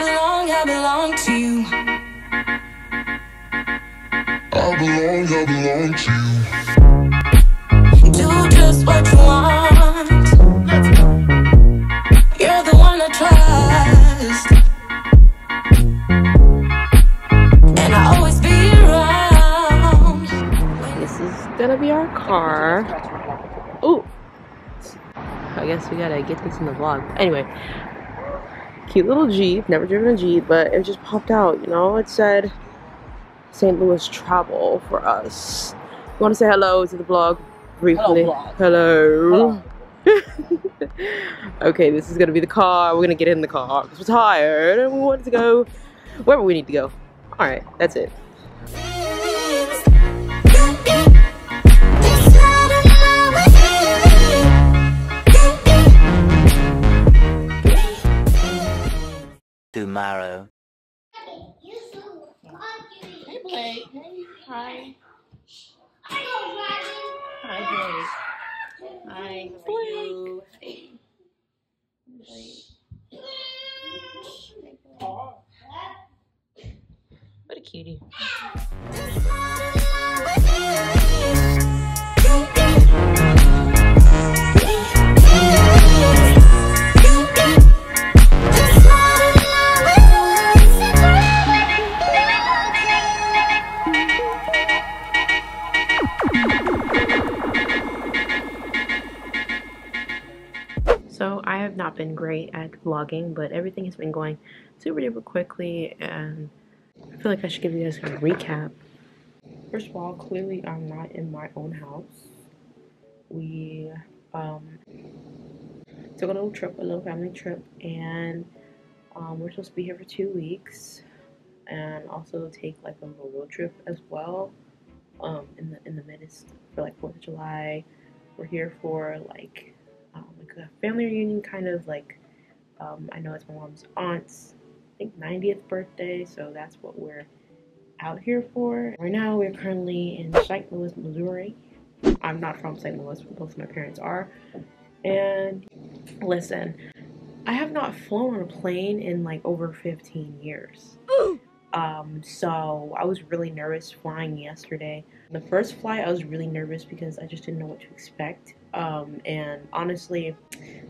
belong, I belong to you. I belong, I belong to you. Do just what you want. You're the one I trust. And I always be around. This is gonna be our car. Oh, I guess we gotta get this in the vlog. Anyway, cute little Jeep. Never driven a Jeep, but it just popped out. You know, it said St. Louis travel for us. You want to say hello to the vlog briefly? vlog. Hello. okay, this is gonna be the car. We're gonna get in the car because we're tired and we want to go wherever we need to go. All right, that's it. Tomorrow. Hey, Blake. Hey, hi. Hi, Blake. Hi, how are you? Hey. Blake. What a cutie. Not been great at vlogging, but everything has been going super duper quickly, and I feel like I should give you guys a recap. First of all, clearly I'm not in my own house. We um, took a little trip, a little family trip, and um, we're supposed to be here for two weeks, and also take like a little road trip as well. Um, in the in the midst for like Fourth of July, we're here for like like a family reunion, kind of like um, I know it's my mom's aunt's I think 90th birthday, so that's what we're out here for. Right now, we're currently in St. Louis, Missouri. I'm not from St. Louis, but both my parents are. And listen, I have not flown on a plane in like over 15 years. Um, so I was really nervous flying yesterday. The first flight, I was really nervous because I just didn't know what to expect. Um, and honestly,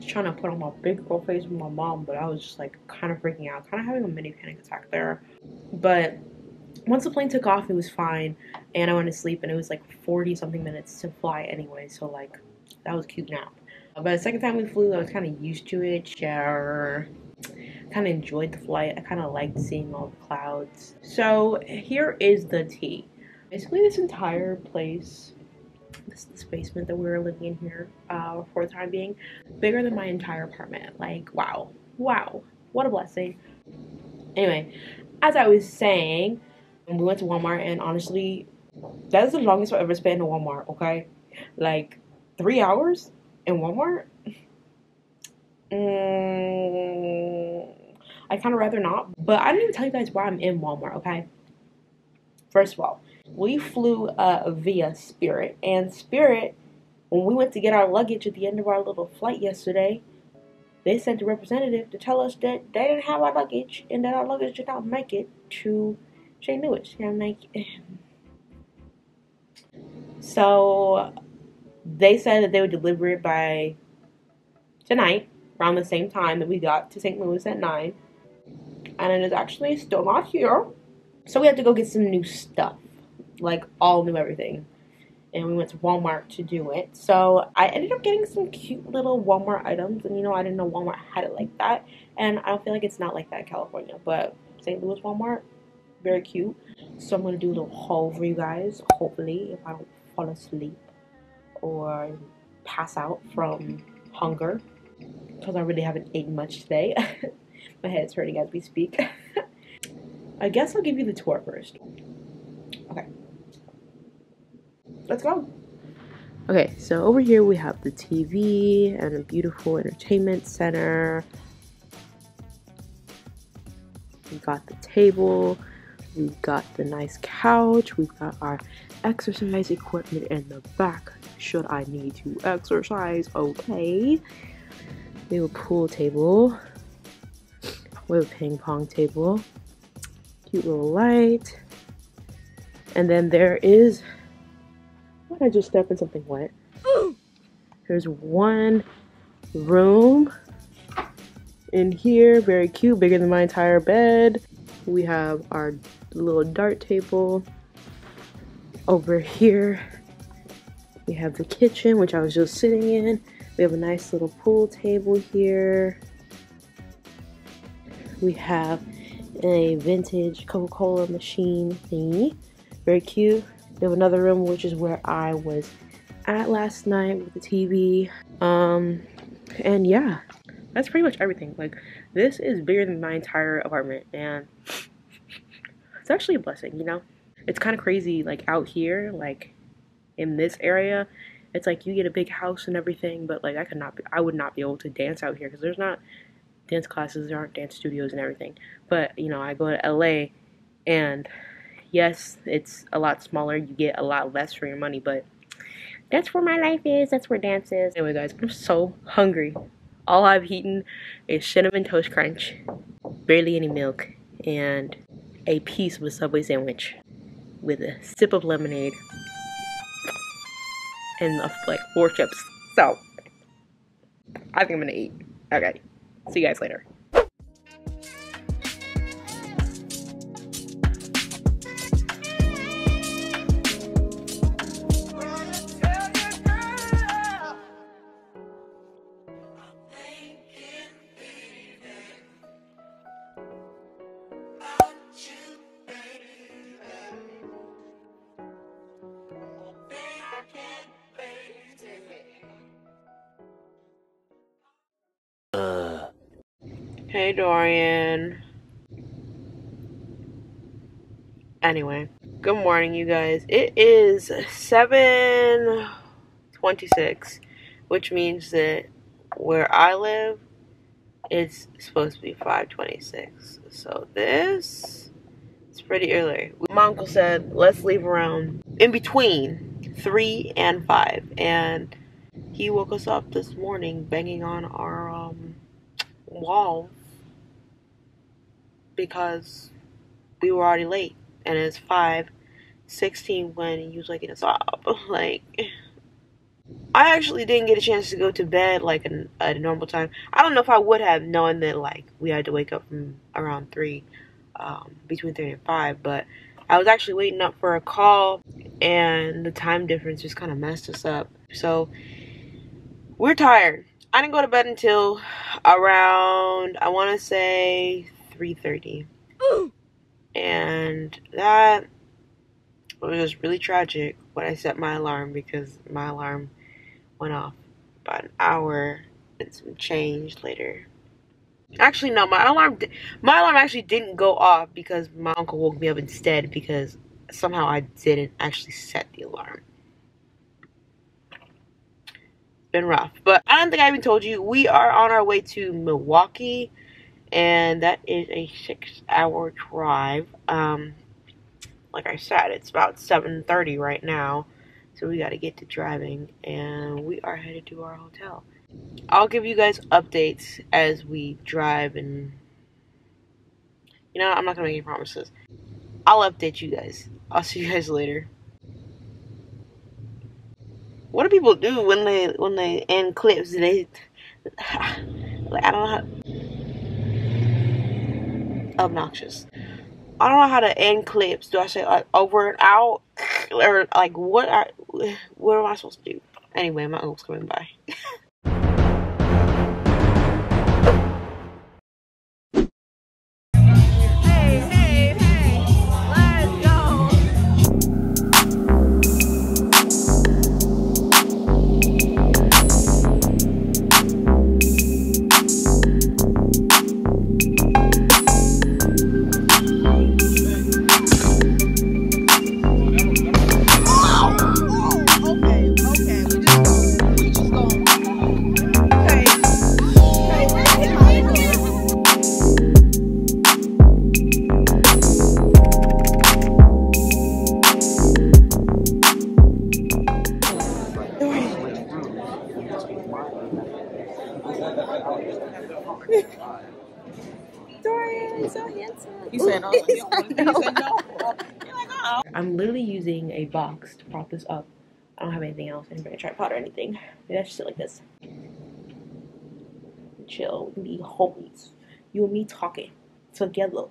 trying to put on my big girl face with my mom, but I was just like kind of freaking out, kind of having a mini panic attack there. But once the plane took off, it was fine, and I went to sleep, and it was like 40 something minutes to fly anyway, so like that was a cute nap. But the second time we flew, I was kind of used to it. Shower, kind of enjoyed the flight. I kind of liked seeing all the clouds. So here is the tea. Basically, this entire place, this, this basement that we were living in here uh, for the time being, bigger than my entire apartment. Like, wow, wow, what a blessing. Anyway, as I was saying, we went to Walmart, and honestly, that is the longest I've ever spent in Walmart. Okay, like three hours in Walmart. Mm, I kind of rather not, but I didn't even tell you guys why I'm in Walmart. Okay, first of all, we flew uh, via Spirit, and Spirit, when we went to get our luggage at the end of our little flight yesterday, they sent a representative to tell us that they didn't have our luggage and that our luggage did not make it to St. Louis. And I'm like, so they said that they would deliver it by tonight, around the same time that we got to St. Louis at 9. And it is actually still not here. So we had to go get some new stuff, like all new everything. And we went to Walmart to do it. So I ended up getting some cute little Walmart items. And you know, I didn't know Walmart had it like that. And I don't feel like it's not like that in California. But St. Louis Walmart, very cute. So I'm going to do a little haul for you guys. Hopefully, if I don't fall asleep or pass out from hunger. Because I really haven't eaten much today. My head's hurting as we speak. I guess I'll give you the tour first. Okay. Let's go. Okay, so over here we have the TV and a beautiful entertainment center. We've got the table. We've got the nice couch. We've got our exercise equipment in the back should I need to exercise. Okay. We have a pool table. We have a ping pong table. Cute little light. And then there is. Why did I just step in something wet? There's one room in here, very cute, bigger than my entire bed. We have our little dart table over here. We have the kitchen, which I was just sitting in. We have a nice little pool table here. We have a vintage Coca-Cola machine thingy. Very cute. We have another room, which is where I was at last night with the TV. Um, and yeah, that's pretty much everything. Like, this is bigger than my entire apartment, and it's actually a blessing, you know? It's kind of crazy, like, out here, like, in this area, it's like you get a big house and everything, but, like, I could not, be, I would not be able to dance out here, because there's not dance classes, there aren't dance studios and everything. But, you know, I go to LA, and yes, it's a lot smaller, you get a lot less for your money, but that's where my life is, that's where dance is. Anyway, guys, I'm so hungry. All I've eaten is cinnamon toast crunch, barely any milk, and a piece of a Subway sandwich with a sip of lemonade and like four chips. So, I think I'm gonna eat. Okay, see you guys later. Hey Dorian. Anyway, good morning you guys. It is 7:26, which means that where I live it's supposed to be 5:26. So this is pretty early. My uncle said, "Let's leave around in between 3 and 5." And he woke us up this morning banging on our um wall because we were already late. And it's 5 16 when he was waking us up like i actually didn't get a chance to go to bed like an, at a normal time. I don't know if i would have known that like we had to wake up from around 3 um, between 3 and 5 but i was actually waiting up for a call and the time difference just kind of messed us up. So we're tired. I didn't go to bed until around i want to say 3.30 and that was really tragic when i set my alarm because my alarm went off about an hour and some change later. Actually no my alarm my alarm actually didn't go off because my uncle woke me up instead because somehow i didn't actually set the alarm. It's been rough but i don't think i even told you we are on our way to milwaukee and that is a six hour drive. Um like i said it's about 7.30 right now. So we got to get to driving and we are headed to our hotel. I'll give you guys updates as we drive and you know i'm not gonna make any promises. I'll update you guys. I'll see you guys later. What do people do when they when they end clips? They like i don't know how obnoxious. I don't know how to end clips. Do I say like over and out, or like what? Are, what am I supposed to do? Anyway, my uncle's coming by. Dorian, so handsome. He said oh, no. He don't want to- he said no. Like, oh. I'm literally using a box to prop this up. I don't have anything else. I didn't bring a tripod or anything. Maybe I should sit like this. Chill. We can be homies. You and me talking together.